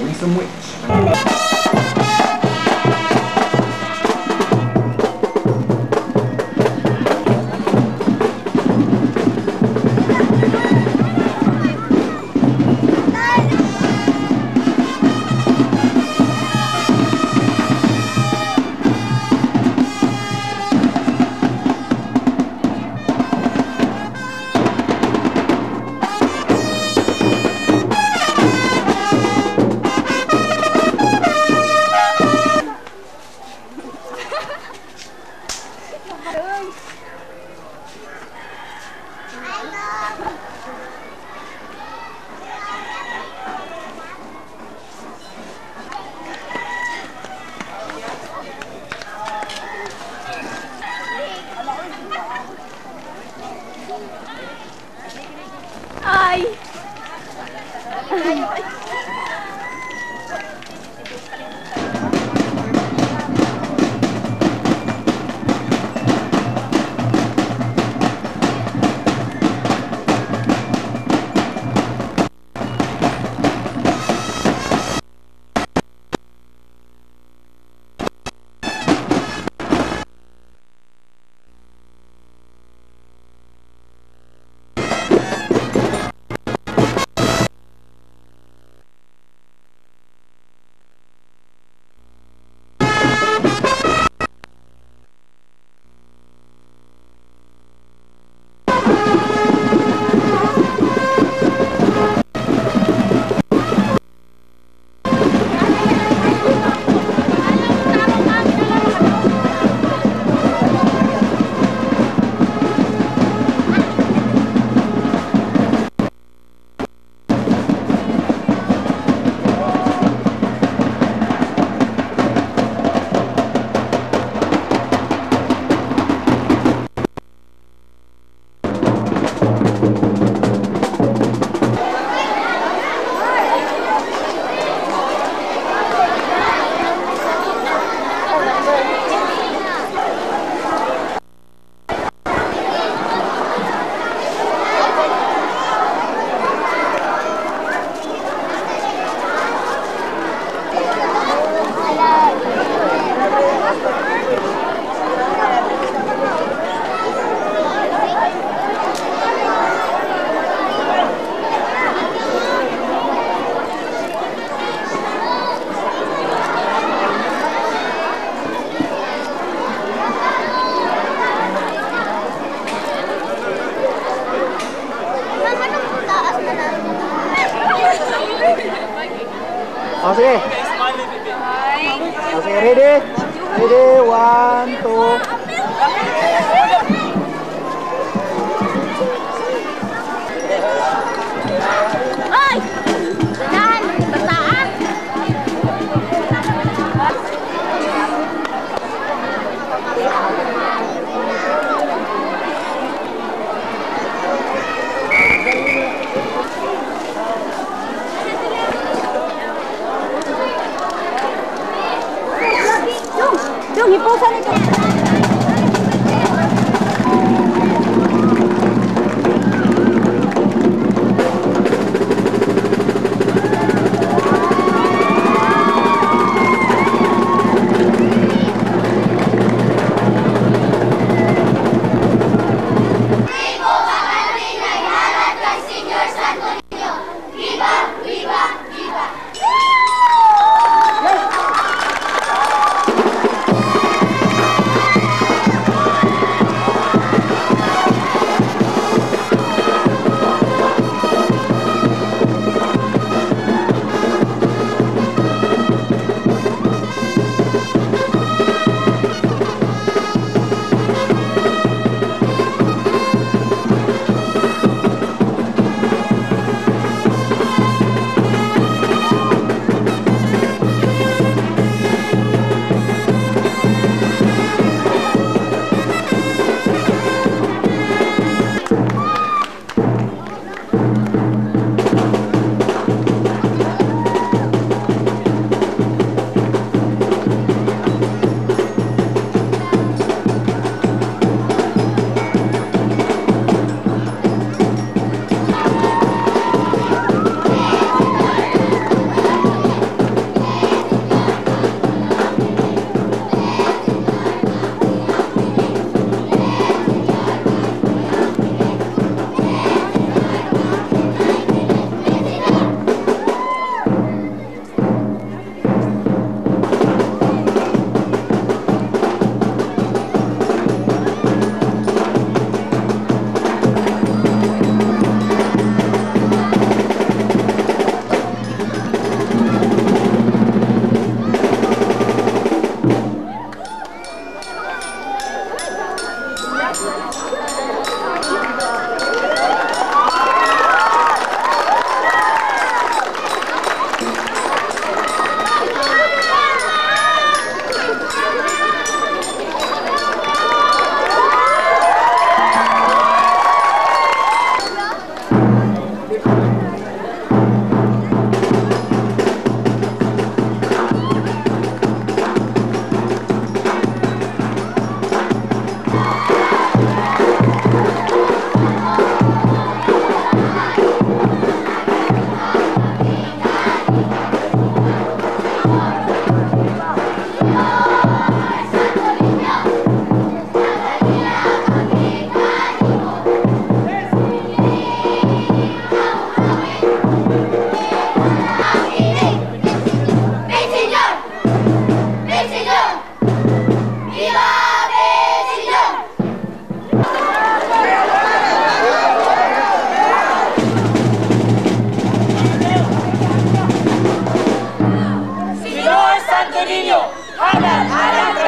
Winsome Witch. Kanan, anak primo.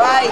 Bye.